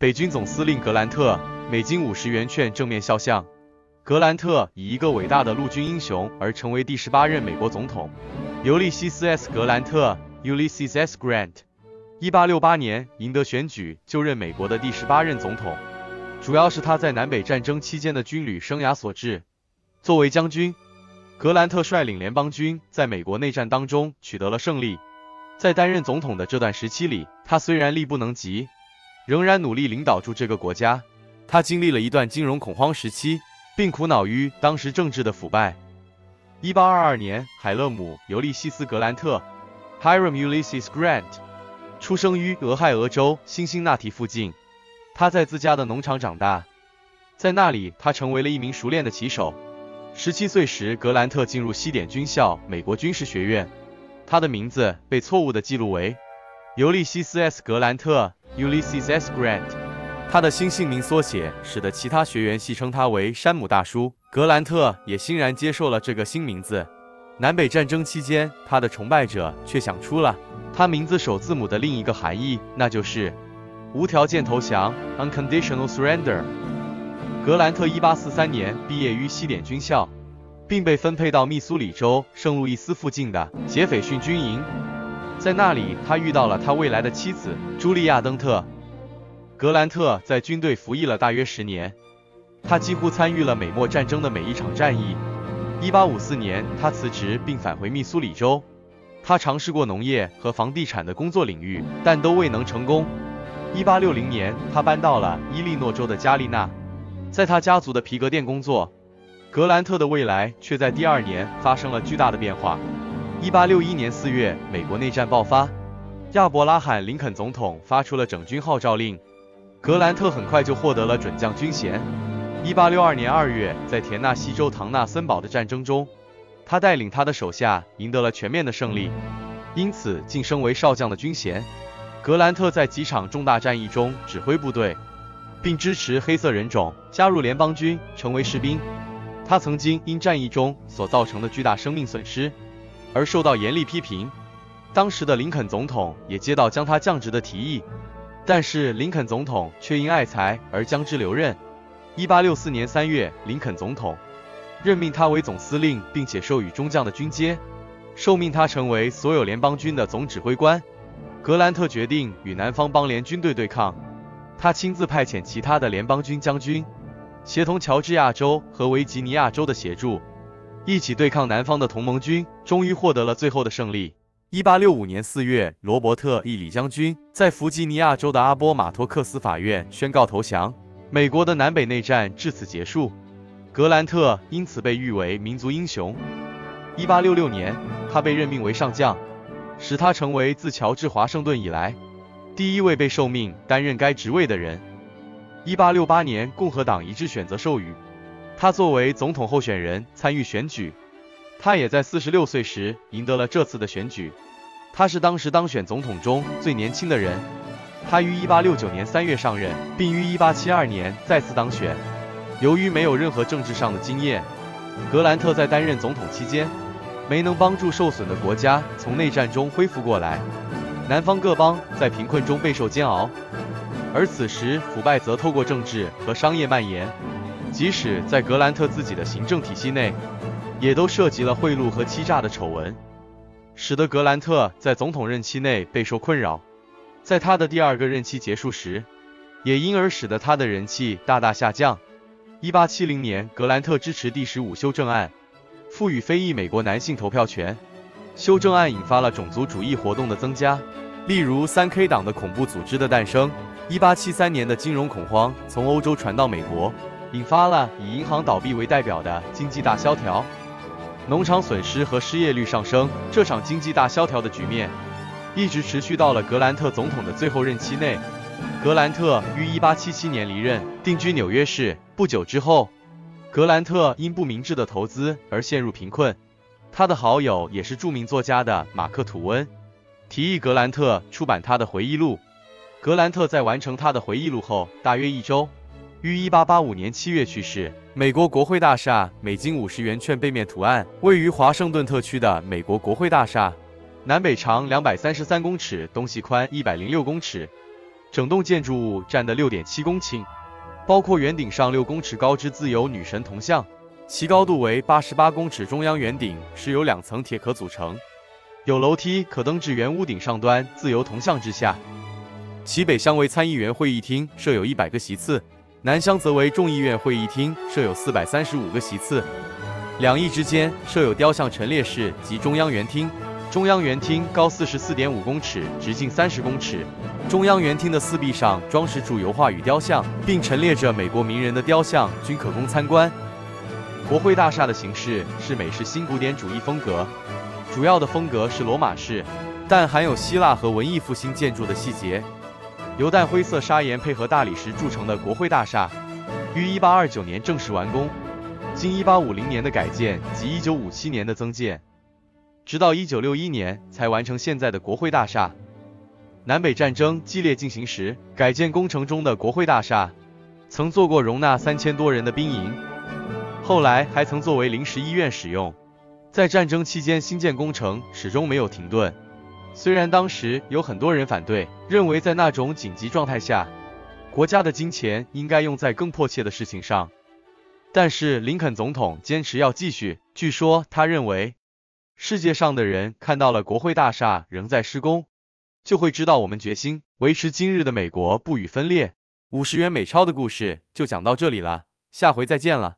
北军总司令格兰特，美金五十元券正面肖像。格兰特以一个伟大的陆军英雄而成为第十八任美国总统。尤利西斯 ·S· 格兰特 （Ulysses S. Grant），一八六八年赢得选举，就任美国的第十八任总统。主要是他在南北战争期间的军旅生涯所致。作为将军，格兰特率领联邦军在美国内战当中取得了胜利。在担任总统的这段时期里，他虽然力不能及，仍然努力领导住这个国家。他经历了一段金融恐慌时期。并苦恼于当时政治的腐败。一八二二年，海勒姆·尤利西斯·格兰特 （Hiram Ulysses Grant） 出生于俄亥俄州辛辛那提附近。他在自家的农场长大，在那里他成为了一名熟练的骑手。十七岁时，格兰特进入西点军校——美国军事学院。他的名字被错误地记录为尤利西斯 ·S· 格兰特 （Ulysses S. Grant）。他的新姓名缩写使得其他学员戏称他为山姆大叔。格兰特也欣然接受了这个新名字。南北战争期间，他的崇拜者却想出了他名字首字母的另一个含义，那就是无条件投降 （unconditional surrender）。格兰特1843年毕业于西点军校，并被分配到密苏里州圣路易斯附近的杰斐逊军营，在那里他遇到了他未来的妻子茱莉亚·登特。格兰特在军队服役了大约十年，他几乎参与了美墨战争的每一场战役。1854年，他辞职并返回密苏里州。他尝试过农业和房地产的工作领域，但都未能成功。1860年，他搬到了伊利诺州的加利纳，在他家族的皮革店工作。格兰特的未来却在第二年发生了巨大的变化。1861年4月，美国内战爆发，亚伯拉罕·林肯总统发出了整军号召令。格兰特很快就获得了准将军衔。1862年2月，在田纳西州唐纳森堡的战争中，他带领他的手下赢得了全面的胜利，因此晋升为少将的军衔。格兰特在几场重大战役中指挥部队，并支持黑色人种加入联邦军成为士兵。他曾经因战役中所造成的巨大生命损失而受到严厉批评。当时的林肯总统也接到将他降职的提议。但是林肯总统却因爱才而将之留任。一八六四年三月，林肯总统任命他为总司令，并且授予中将的军阶，授命他成为所有联邦军的总指挥官。格兰特决定与南方邦联军队对抗，他亲自派遣其他的联邦军将军，协同乔治亚州和维吉尼亚州的协助，一起对抗南方的同盟军，终于获得了最后的胜利。一八六五年四月，罗伯特 ·E· 李将军在弗吉尼亚州的阿波马托克斯法院宣告投降，美国的南北内战至此结束。格兰特因此被誉为民族英雄。一八六六年，他被任命为上将，使他成为自乔治·华盛顿以来第一位被受命担任该职位的人。一八六八年，共和党一致选择授予他作为总统候选人参与选举。他也在四十六岁时赢得了这次的选举。他是当时当选总统中最年轻的人。他于一八六九年三月上任，并于一八七二年再次当选。由于没有任何政治上的经验，格兰特在担任总统期间没能帮助受损的国家从内战中恢复过来。南方各邦在贫困中备受煎熬，而此时腐败则透过政治和商业蔓延。即使在格兰特自己的行政体系内。也都涉及了贿赂和欺诈的丑闻，使得格兰特在总统任期内备受困扰。在他的第二个任期结束时，也因而使得他的人气大大下降。一八七零年，格兰特支持第十五修正案，赋予非裔美国男性投票权。修正案引发了种族主义活动的增加，例如三 K 党的恐怖组织的诞生。一八七三年的金融恐慌从欧洲传到美国，引发了以银行倒闭为代表的经济大萧条。农场损失和失业率上升，这场经济大萧条的局面一直持续到了格兰特总统的最后任期内。格兰特于1877年离任，定居纽约市。不久之后，格兰特因不明智的投资而陷入贫困。他的好友也是著名作家的马克·吐温，提议格兰特出版他的回忆录。格兰特在完成他的回忆录后大约一周。于一八八五年七月去世。美国国会大厦美金五十元券背面图案位于华盛顿特区的美国国会大厦，南北长两百三十三公尺，东西宽一百零六公尺。整栋建筑物占地六点七公顷，包括圆顶上六公尺高之自由女神铜像，其高度为八十八公尺。中央圆顶是由两层铁壳组成，有楼梯可登至圆屋顶上端自由铜像之下。其北厢为参议员会议厅，设有一百个席次；南厢则为众议院会议厅，设有四百三十五个席次。两翼之间设有雕像陈列室及中央圆厅。中央圆厅高四十四点五公尺，直径三十公尺。中央圆厅的四壁上装饰著油画与雕像，并陈列着美国名人的雕像，均可供参观。国会大厦的形式是美式新古典主义风格，主要的风格是罗马式，但含有希腊和文艺复兴建筑的细节。由淡灰色砂岩配合大理石铸成的国会大厦，于一八二九年正式完工，经一八五零年的改建及一九五七年的增建。直到一九六一年才完成现在的国会大厦。南北战争激烈进行时，改建工程中的国会大厦曾做过容纳三千多人的兵营，后来还曾作为临时医院使用。在战争期间，新建工程始终没有停顿。虽然当时有很多人反对，认为在那种紧急状态下，国家的金钱应该用在更迫切的事情上，但是林肯总统坚持要继续。据说他认为。世界上的人看到了国会大厦仍在施工，就会知道我们决心维持今日的美国不予分裂。五十元美钞的故事就讲到这里了，下回再见了。